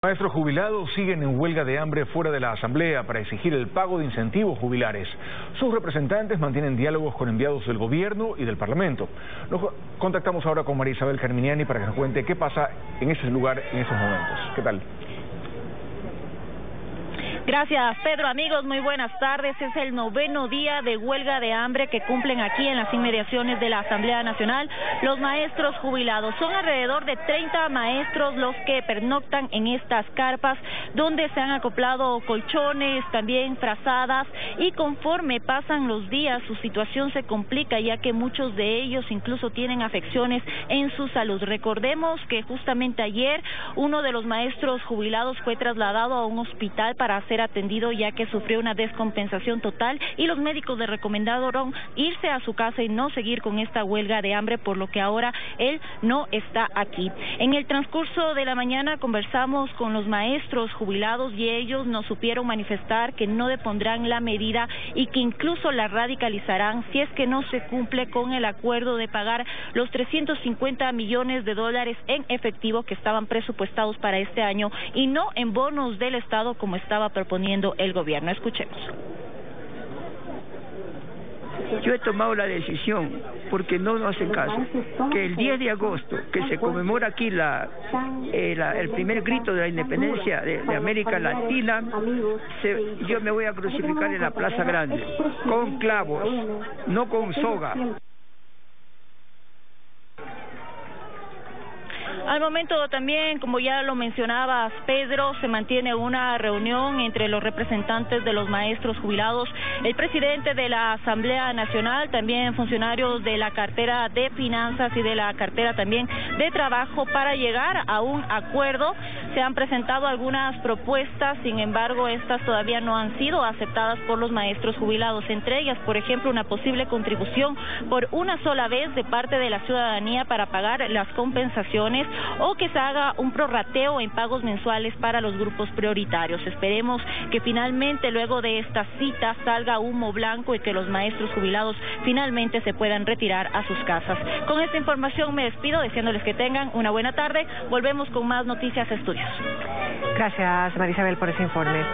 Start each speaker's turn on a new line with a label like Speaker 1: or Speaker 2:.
Speaker 1: Maestros jubilados siguen en huelga de hambre fuera de la Asamblea para exigir el pago de incentivos jubilares. Sus representantes mantienen diálogos con enviados del Gobierno y del Parlamento. Nos contactamos ahora con María Isabel Carminiani para que nos cuente qué pasa en ese lugar en esos momentos. ¿Qué tal?
Speaker 2: Gracias, Pedro. Amigos, muy buenas tardes. Es el noveno día de huelga de hambre que cumplen aquí en las inmediaciones de la Asamblea Nacional los maestros jubilados. Son alrededor de 30 maestros los que pernoctan en estas carpas donde se han acoplado colchones, también frazadas y conforme pasan los días su situación se complica ya que muchos de ellos incluso tienen afecciones en su salud. Recordemos que justamente ayer uno de los maestros jubilados fue trasladado a un hospital para hacer atendido ya que sufrió una descompensación total y los médicos le recomendaron irse a su casa y no seguir con esta huelga de hambre, por lo que ahora él no está aquí. En el transcurso de la mañana conversamos con los maestros jubilados y ellos nos supieron manifestar que no depondrán la medida y que incluso la radicalizarán si es que no se cumple con el acuerdo de pagar los 350 millones de dólares en efectivo que estaban presupuestados para este año y no en bonos del Estado como estaba proponiendo el gobierno. Escuchemos.
Speaker 3: Yo he tomado la decisión, porque no nos hacen caso, que el 10 de agosto, que se conmemora aquí la, eh, el primer grito de la independencia de, América Latina, yo me voy a crucificar en la Plaza Grande, con clavos, no con soga.
Speaker 2: Al momento también, como ya lo mencionabas, Pedro, se mantiene una reunión entre los representantes de los maestros jubilados, el presidente de la Asamblea Nacional, también funcionarios de la cartera de finanzas y de la cartera también de trabajo para llegar a un acuerdo. Se han presentado algunas propuestas, sin embargo, estas todavía no han sido aceptadas por los maestros jubilados, entre ellas, por ejemplo, una posible contribución por una sola vez de parte de la ciudadanía para pagar las compensaciones o que se haga un prorrateo en pagos mensuales para los grupos prioritarios. Esperemos que finalmente luego de esta cita salga humo blanco y que los maestros jubilados finalmente se puedan retirar a sus casas. Con esta información me despido deseándoles que tengan una buena tarde. Volvemos con más noticias estudios.
Speaker 4: Gracias, Marisabel, por ese informe.